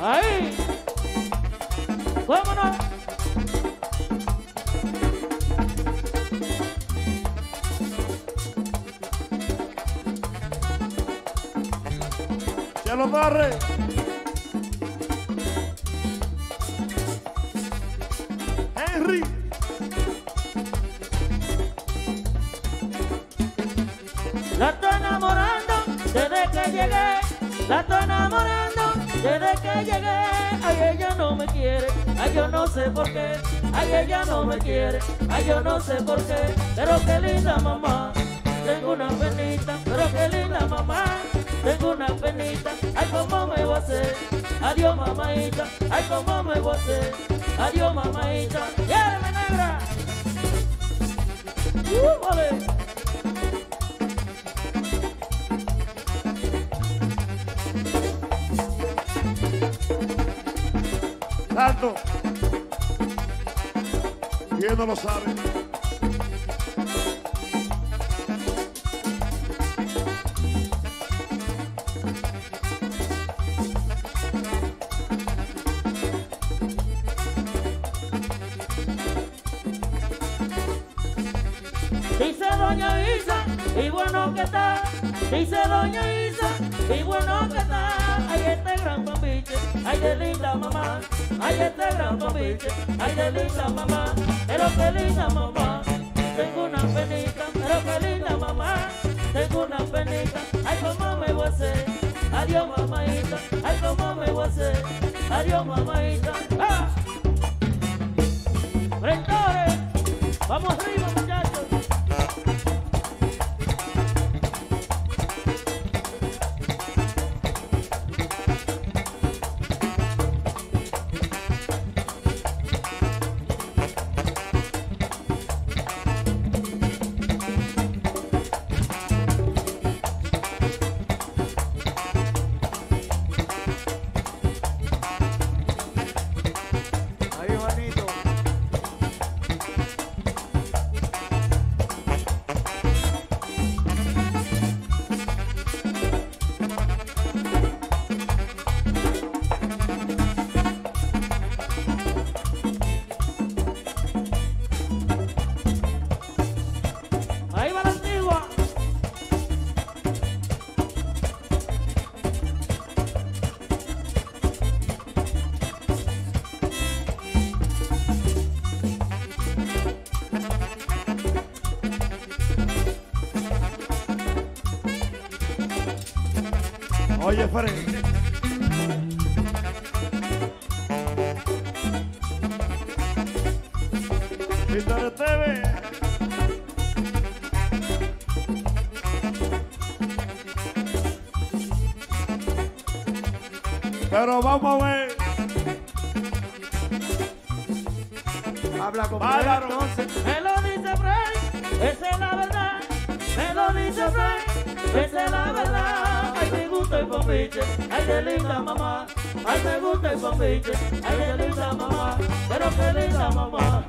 Ahí. Vámonos. Ya lo barre. La estoy enamorando desde que llegué. La estoy enamorando desde que llegué. Ay, ella no me quiere. Ay, yo no sé por qué. Ay, ella no me quiere. Ay, yo no sé por qué. Pero qué linda mamá. Tengo una penita. Pero qué linda mamá. Tengo una penita. Ay, cómo me voy a hacer. Adiós, mamadita. Ay, cómo me voy a hacer. Adiós, mamadita. ¡Llévame, negra! ¡Uh, vale! ¿Quién no lo sabe? Dice doña Isa, y bueno que está. Dice doña Isa, y bueno que está. Ay, este gran pambiche, ay, de linda mamá. Ay, este gran pambiche, ay, de linda mamá. Pero qué linda mamá. Tengo una penita, pero qué linda mamá. Tengo una penita, ay, cómo me voy a hacer. Adiós, mamadita, ay, cómo me voy a hacer. Adiós, mamadita. ¡Ah! Frentores, vamos arriba, Oye, Fred. Víctor TV. Pero vamos a ver. Habla con Bárbaro. entonces. Me lo dice Frank, esa es la verdad. Me lo dice Frank, esa es la verdad. Me gusta el pompiche, ay, de linda mamá. Ay, me gusta el pompiche, ay, de linda mamá. Pero qué linda mamá.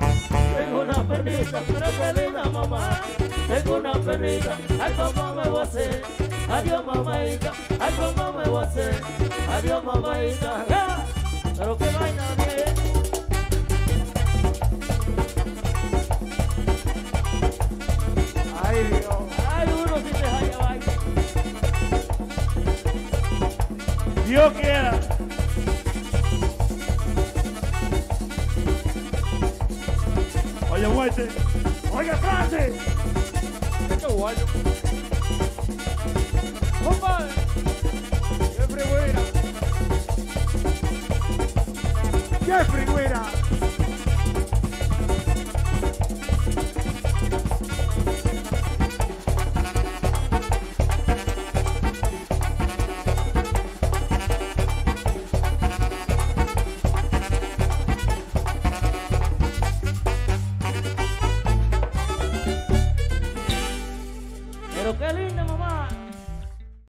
Tengo una penita, pero qué linda mamá. Tengo una penita, ay, cómo me voy a hacer. Adiós, mamadita, ay, cómo me voy a hacer. Adiós, mamadita. Ya. Pero qué vaina, Dios quiera. Oye, muerte. Oye, Francis. Qué guayo. Compadre.